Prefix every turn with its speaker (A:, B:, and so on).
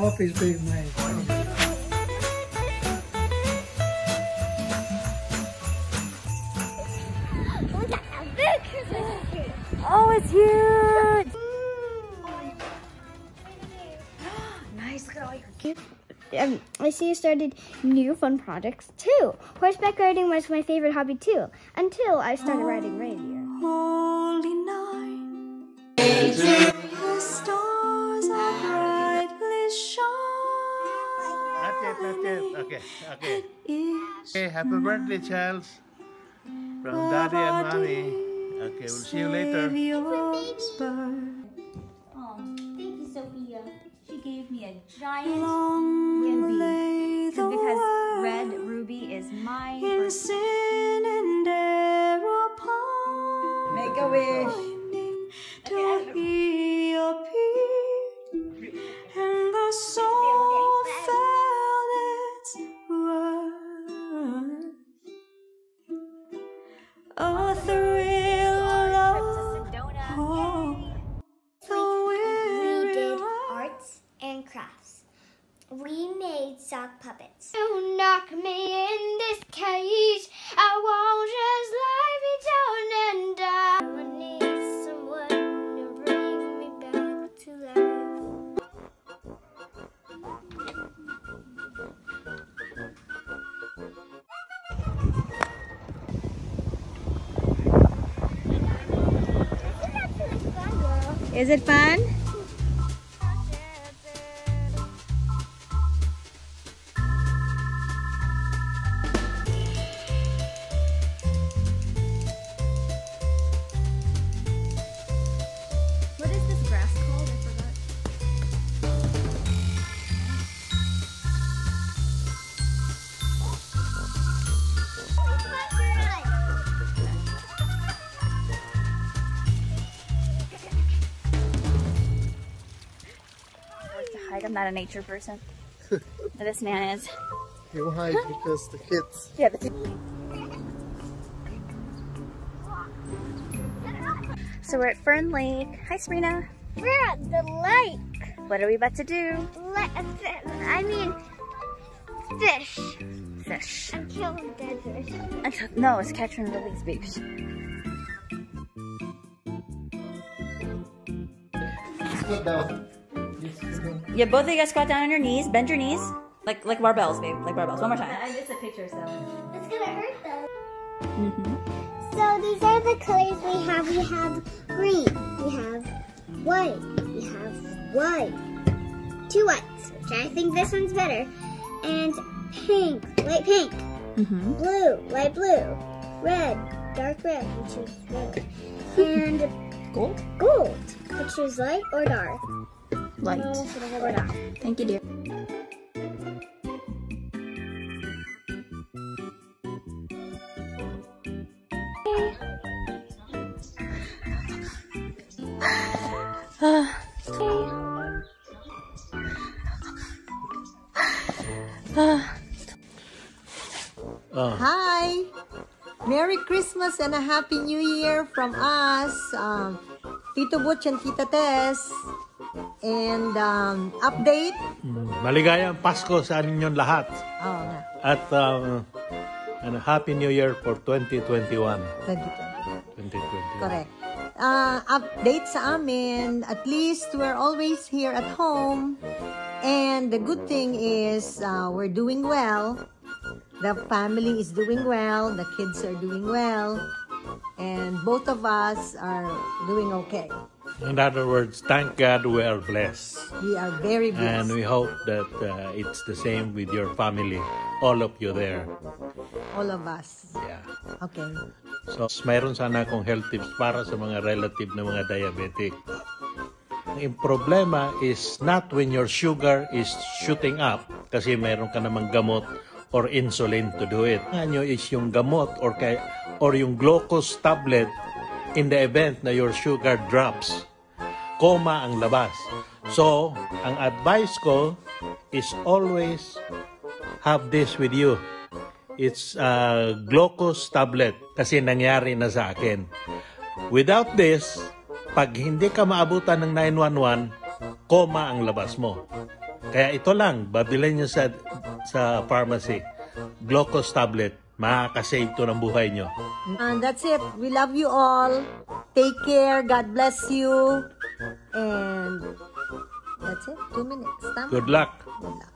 A: coffee is being made.
B: Look at how big Christmas tree.
C: Oh, it's huge. nice. Look at all your gifts.
B: Um, I see you started new fun projects too. Horseback riding was my favorite hobby too, until I started riding reindeer.
D: Holy night, the stars shine.
E: Not yet, not. Okay, okay. Okay, happy birthday, Charles. From Daddy and Mommy. Okay, we'll see you later.
D: Savior's birth.
C: Oh, thank you, Sofia. She gave me a giant
D: Long
C: ruby.
D: lay the
C: because
D: world
C: red ruby is my
D: in sin and error upon
C: Make a wish.
D: finding A thrill of the
B: we did arts and crafts. We made sock puppets. Don't knock me in this cage. I won't just lie
C: Is it fun? Not a nature person. This man is.
A: You hide because the kids.
C: Yeah, the So we're at Fern Lake. Hi, Serena.
B: We're at the lake.
C: What are we about to do?
B: Le- uh, I mean, fish.
C: Fish.
B: I'm killing dead fish.
C: Until- No, it's catch and release, babes.
A: Sit down. Yes, sit down.
C: Yeah, both of you guys squat down on your knees. Bend your knees. Like like barbells, babe. Like barbells. One more time. I It's a picture, so.
B: It's gonna hurt though.
C: Mm-hmm.
B: So these are the colors we have. We have green. We have white. We have white. Two whites, which I think this one's better. And pink, light pink.
C: Mm-hmm.
B: Blue, light blue. Red, dark red, which is red. And
C: Gold?
B: gold, which is light or dark.
C: Light. Thank you, dear.
F: Hi! Merry Christmas and a Happy New Year from us, um, Tito Butch and Tita Tess. And um, update.
E: Maligayang Pasko sa inyong lahat.
F: Oh, nga,
E: At um, and Happy New Year for 2021.
F: 2020.
E: 2021.
F: Correct. Uh, update sa amin, at least we're always here at home. And the good thing is uh, we're doing well. The family is doing well. The kids are doing well. And both of us are doing okay.
E: In other words, thank God we are blessed.
F: We are very
E: And
F: blessed.
E: we hope that uh, it's the same with your family. All of you there.
F: All of us.
E: Yeah.
F: Okay.
E: So, mayroon sana akong health tips para sa mga relative na mga diabetic. Ang problema is not when your sugar is shooting up kasi mayroon ka namang gamot or insulin to do it. Ang nyo is yung gamot or, kay, or yung glucose tablet in the event na your sugar drops. Coma ang labas. So, ang advice ko is always have this with you. It's a glucose tablet kasi nangyari na sa akin. Without this, pag hindi ka maabutan ng 911, coma ang labas mo. Kaya ito lang, babilhin nyo sa, sa pharmacy. Glucose tablet. Makakasave to ng buhay nyo.
F: And that's it. We love you all. Take care. God bless you. And that's it. Two minutes. Tama?
E: Good luck.
F: Good luck.